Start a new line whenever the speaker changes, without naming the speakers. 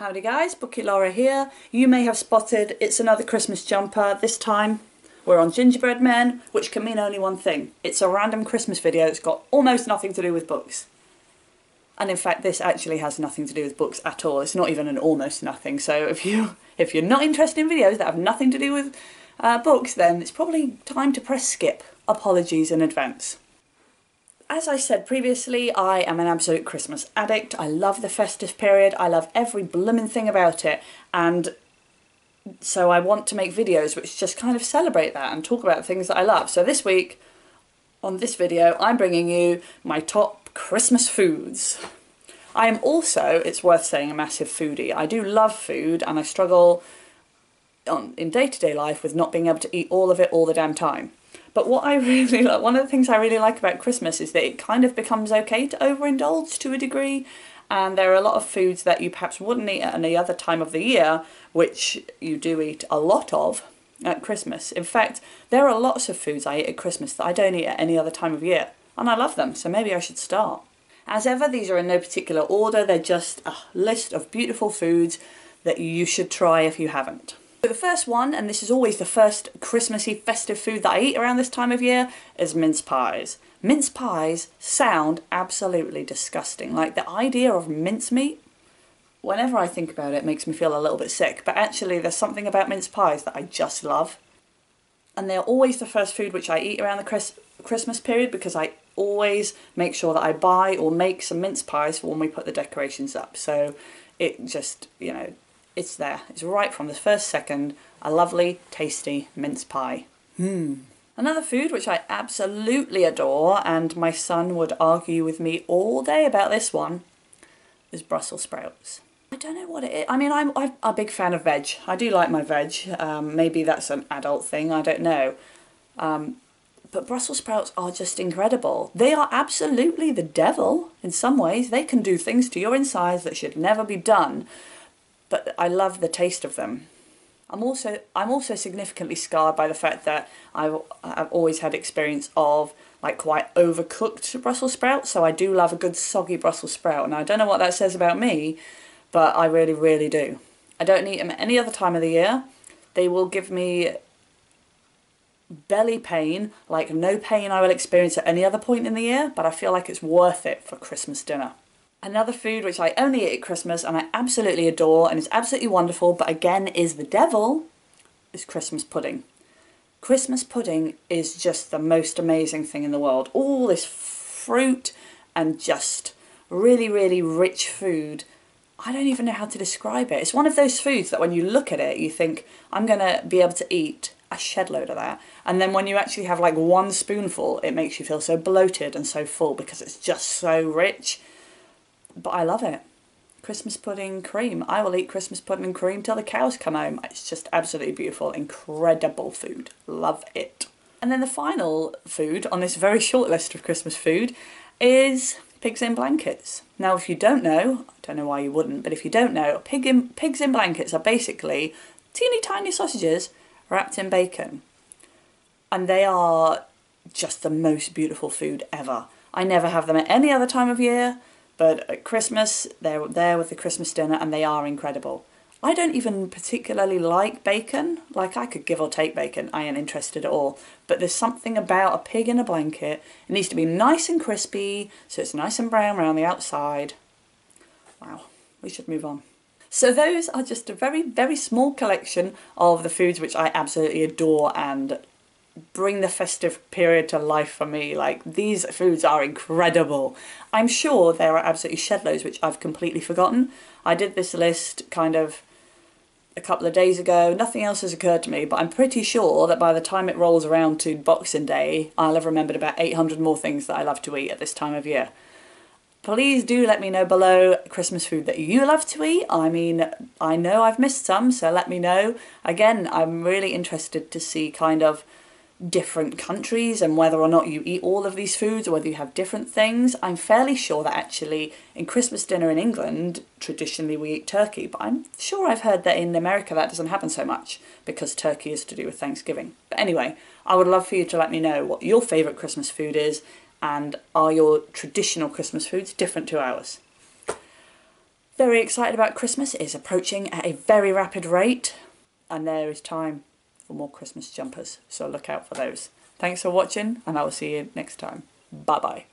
Howdy guys, Booky Lorra here. You may have spotted it's another Christmas jumper. This time we're on Gingerbread Men, which can mean only one thing. It's a random Christmas video that's got almost nothing to do with books. And in fact this actually has nothing to do with books at all. It's not even an almost nothing. So if you if you're not interested in videos that have nothing to do with uh, books then it's probably time to press skip. Apologies in advance. As I said previously, I am an absolute Christmas addict. I love the festive period. I love every blooming thing about it. And so I want to make videos which just kind of celebrate that and talk about things that I love. So this week, on this video, I'm bringing you my top Christmas foods. I am also, it's worth saying, a massive foodie. I do love food and I struggle on, in day-to-day -day life with not being able to eat all of it all the damn time. But what I really like, one of the things I really like about Christmas is that it kind of becomes okay to overindulge to a degree. And there are a lot of foods that you perhaps wouldn't eat at any other time of the year, which you do eat a lot of at Christmas. In fact, there are lots of foods I eat at Christmas that I don't eat at any other time of year. And I love them, so maybe I should start. As ever, these are in no particular order, they're just a list of beautiful foods that you should try if you haven't. The first one, and this is always the first Christmassy festive food that I eat around this time of year, is mince pies. Mince pies sound absolutely disgusting. Like the idea of mincemeat, whenever I think about it, it makes me feel a little bit sick. But actually, there's something about mince pies that I just love. And they're always the first food which I eat around the Chris Christmas period because I always make sure that I buy or make some mince pies for when we put the decorations up. So it just, you know, it's there. It's right from the first second. A lovely, tasty mince pie. Hmm. Another food which I absolutely adore, and my son would argue with me all day about this one, is Brussels sprouts. I don't know what it is. I mean, I'm, I'm a big fan of veg. I do like my veg. Um, maybe that's an adult thing, I don't know. Um, but Brussels sprouts are just incredible. They are absolutely the devil in some ways. They can do things to your insides that should never be done but I love the taste of them. I'm also I'm also significantly scarred by the fact that I've I've always had experience of like quite overcooked Brussels sprouts, so I do love a good soggy Brussels sprout. And I don't know what that says about me, but I really really do. I don't eat them any other time of the year. They will give me belly pain, like no pain I will experience at any other point in the year, but I feel like it's worth it for Christmas dinner. Another food which I only eat at Christmas and I absolutely adore and is absolutely wonderful, but again is the devil, is Christmas pudding. Christmas pudding is just the most amazing thing in the world. All this fruit and just really, really rich food. I don't even know how to describe it. It's one of those foods that when you look at it, you think, I'm going to be able to eat a shed load of that. And then when you actually have like one spoonful, it makes you feel so bloated and so full because it's just so rich but I love it. Christmas pudding cream. I will eat Christmas pudding and cream till the cows come home. It's just absolutely beautiful, incredible food. Love it. And then the final food on this very short list of Christmas food is pigs in blankets. Now, if you don't know, I don't know why you wouldn't, but if you don't know, pig in, pigs in blankets are basically teeny tiny sausages wrapped in bacon. And they are just the most beautiful food ever. I never have them at any other time of year. But at Christmas, they're there with the Christmas dinner and they are incredible. I don't even particularly like bacon. Like, I could give or take bacon. I ain't interested at all. But there's something about a pig in a blanket. It needs to be nice and crispy, so it's nice and brown around the outside. Wow, we should move on. So those are just a very, very small collection of the foods which I absolutely adore and bring the festive period to life for me. Like, these foods are incredible. I'm sure there are absolutely shed loads which I've completely forgotten. I did this list kind of a couple of days ago. Nothing else has occurred to me, but I'm pretty sure that by the time it rolls around to Boxing Day, I'll have remembered about 800 more things that I love to eat at this time of year. Please do let me know below Christmas food that you love to eat. I mean, I know I've missed some, so let me know. Again, I'm really interested to see kind of different countries and whether or not you eat all of these foods or whether you have different things. I'm fairly sure that actually in Christmas dinner in England, traditionally we eat turkey, but I'm sure I've heard that in America that doesn't happen so much because turkey is to do with Thanksgiving. But anyway, I would love for you to let me know what your favourite Christmas food is and are your traditional Christmas foods different to ours? very excited about Christmas. It is approaching at a very rapid rate, and there is time for more Christmas jumpers, so look out for those. Thanks for watching, and I will see you next time. Bye bye.